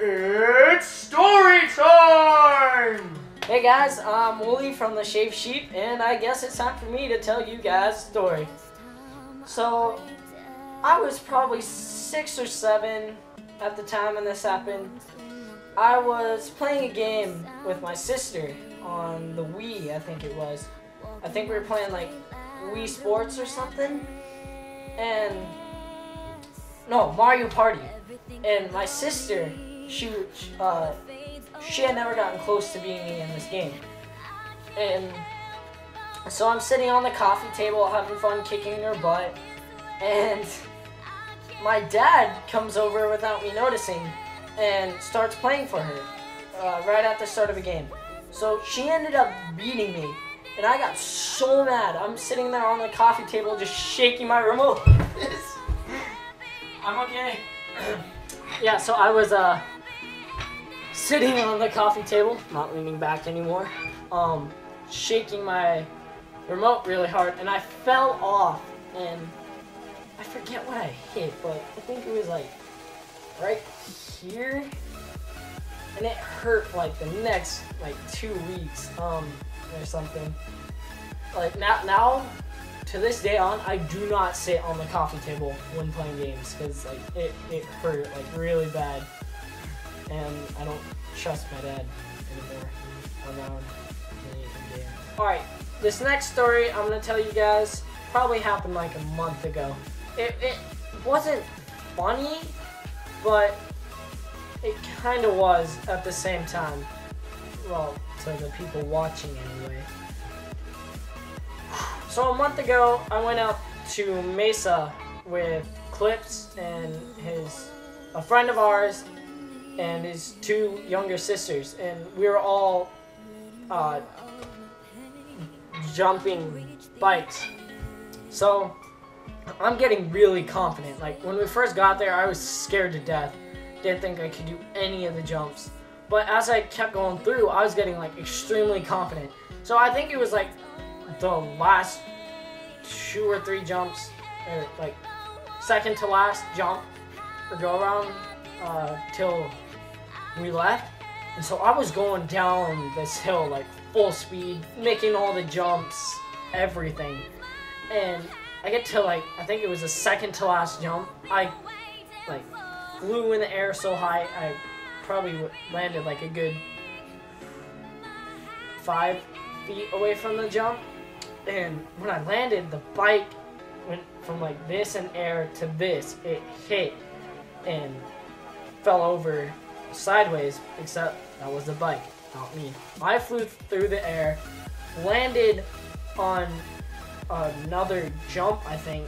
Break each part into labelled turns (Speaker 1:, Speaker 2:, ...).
Speaker 1: It's story time!
Speaker 2: Hey guys, I'm Wooly from the Shaved Sheep, and I guess it's time for me to tell you guys a story. So, I was probably six or seven at the time when this happened. I was playing a game with my sister on the Wii, I think it was. I think we were playing like Wii Sports or something. And, no, Mario Party. And my sister, she, uh, she had never gotten close to beating me in this game. And so I'm sitting on the coffee table having fun kicking her butt. And my dad comes over without me noticing and starts playing for her uh, right at the start of the game. So she ended up beating me. And I got so mad. I'm sitting there on the coffee table just shaking my remote. I'm okay. yeah, so I was uh sitting on the coffee table, not leaning back anymore, um, shaking my remote really hard, and I fell off, and I forget what I hit, but I think it was like right here, and it hurt like the next like two weeks, um, or something. Like now, now to this day on, I do not sit on the coffee table when playing games because like it, it hurt like really bad, and I don't trust my dad anymore around anything game. All right, this next story I'm gonna tell you guys probably happened like a month ago. It it wasn't funny, but it kind of was at the same time. Well, to the people watching anyway. So a month ago, I went out to Mesa with Clips and his a friend of ours and his two younger sisters, and we were all uh, jumping bikes. So I'm getting really confident. Like when we first got there, I was scared to death. Didn't think I could do any of the jumps. But as I kept going through, I was getting like extremely confident. So I think it was like the last two or three jumps, or like second to last jump or go around uh, till we left. And so I was going down this hill like full speed, making all the jumps, everything. And I get to like, I think it was the second to last jump. I like flew in the air so high, I probably landed like a good five feet away from the jump. And when I landed, the bike went from like this in air to this. It hit and fell over sideways, except that was the bike, not me. I flew through the air, landed on another jump, I think,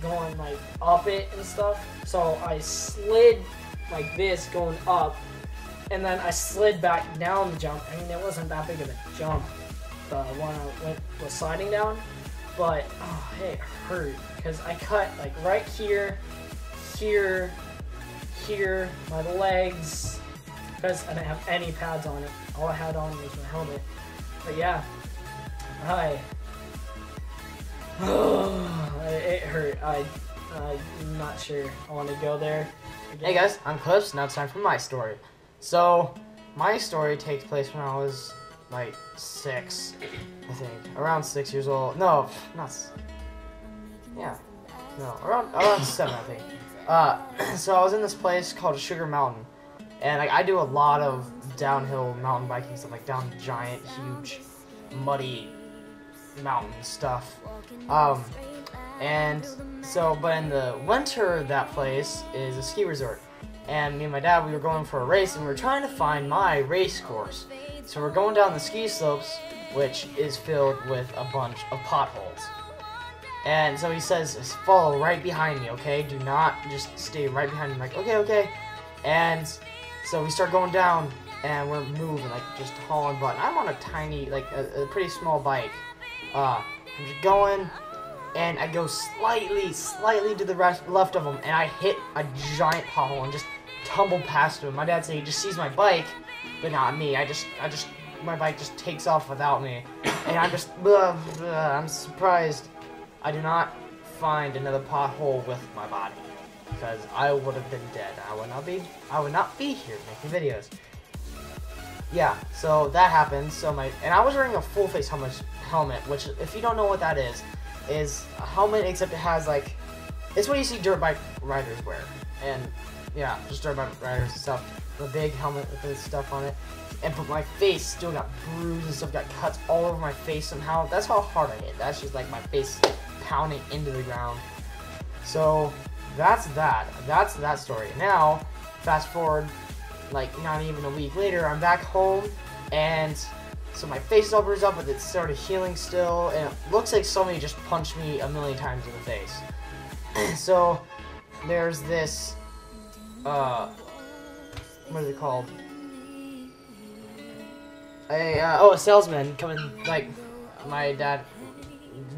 Speaker 2: going like up it and stuff. So I slid like this going up, and then I slid back down the jump. I mean, it wasn't that big of a jump, the one I went was sliding down, but oh, it hurt because I cut like right here, here, here, my legs, because I didn't have any pads on it. All I had on was my helmet. But yeah, I, it hurt. I, I'm not sure I want to go there. Again.
Speaker 3: Hey guys, I'm Clips. Now it's time for my story. So, my story takes place when I was like six, I think, around six years old. No, not. Yeah, no, around around seven, I think. Uh, so I was in this place called Sugar Mountain, and like I do a lot of downhill mountain biking stuff, like down giant, huge, muddy mountain stuff. Um, and so, but in the winter, that place is a ski resort. And me and my dad, we were going for a race, and we were trying to find my race course. So we're going down the ski slopes, which is filled with a bunch of potholes. And so he says, follow right behind me, okay? Do not just stay right behind me. I'm like, okay, okay. And so we start going down, and we're moving, like just hauling butt. I'm on a tiny, like a, a pretty small bike. Uh, I'm just going, and I go slightly, slightly to the rest, left of him, and I hit a giant pothole and just tumble past him. My dad said he just sees my bike, but not me. I just, I just, my bike just takes off without me, and I'm just, blah, I'm surprised I do not find another pothole with my body. because I would have been dead. I would not be I would not be here making videos. Yeah, so that happened. So my and I was wearing a full face helmet helmet, which if you don't know what that is, is a helmet except it has like it's what you see dirt bike riders wear. And yeah, just dirt bike riders and stuff. The big helmet with the stuff on it. And but my face still got bruised and stuff, got cuts all over my face somehow. That's how hard I hit. That's just like my face pounding into the ground. So that's that. That's that story. Now, fast forward, like not even a week later, I'm back home, and so my face all bruised up, but it started healing still, and it looks like somebody just punched me a million times in the face. So there's this, uh, what is it called? A uh, oh, a salesman coming. Like my dad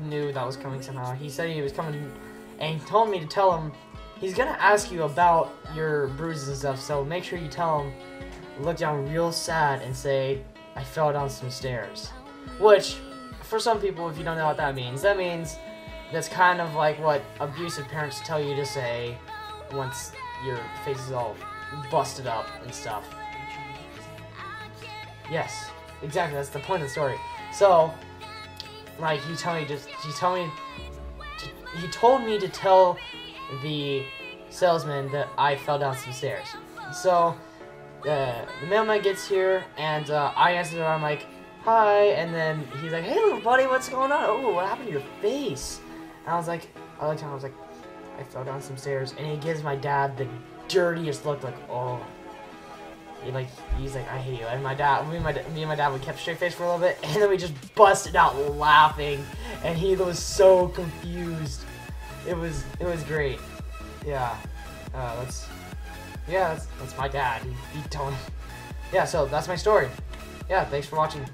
Speaker 3: knew that was coming somehow. He said he was coming, and he told me to tell him he's gonna ask you about your bruises and stuff. So make sure you tell him, look down real sad and say, I fell down some stairs. Which, for some people, if you don't know what that means, that means that's kind of like what abusive parents tell you to say once your face is all busted up and stuff. Yes, exactly. That's the point of the story. So, like, he told me just he told me he told me to tell the salesman that I fell down some stairs. So, uh, the mailman gets here, and uh, I answer the door. I'm like, "Hi," and then he's like, "Hey, little buddy, what's going on? Oh, what happened to your face?" I was like, I looked. I was like, "I fell down some stairs," and he gives my dad the dirtiest look, like, "Oh." He like he's like I hate you and my dad me and my me and my dad we kept straight face for a little bit and then we just busted out laughing and he was so confused. It was it was great. Yeah, uh, that's yeah that's, that's my dad. He, he told me. Yeah, so that's my story. Yeah, thanks for watching.